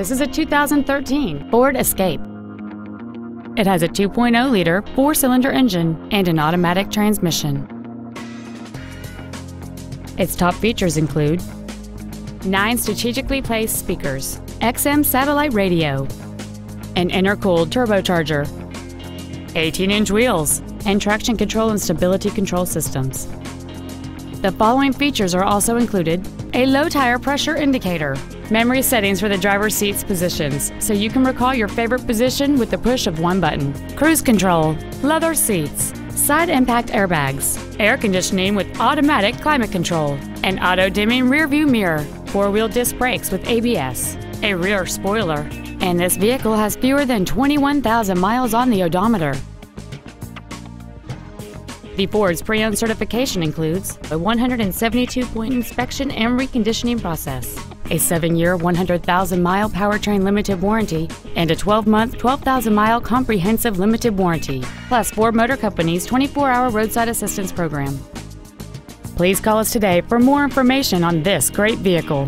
This is a 2013 Ford Escape. It has a 2.0-liter four-cylinder engine and an automatic transmission. Its top features include nine strategically placed speakers, XM satellite radio, an intercooled turbocharger, 18-inch wheels, and traction control and stability control systems. The following features are also included. A low tire pressure indicator, memory settings for the driver's seat's positions so you can recall your favorite position with the push of one button, cruise control, leather seats, side impact airbags, air conditioning with automatic climate control, an auto dimming rearview mirror, four wheel disc brakes with ABS, a rear spoiler, and this vehicle has fewer than 21,000 miles on the odometer. Ford's pre-owned certification includes a 172-point inspection and reconditioning process, a 7-year, 100,000-mile powertrain limited warranty, and a 12-month, 12,000-mile comprehensive limited warranty, plus Ford Motor Company's 24-hour roadside assistance program. Please call us today for more information on this great vehicle.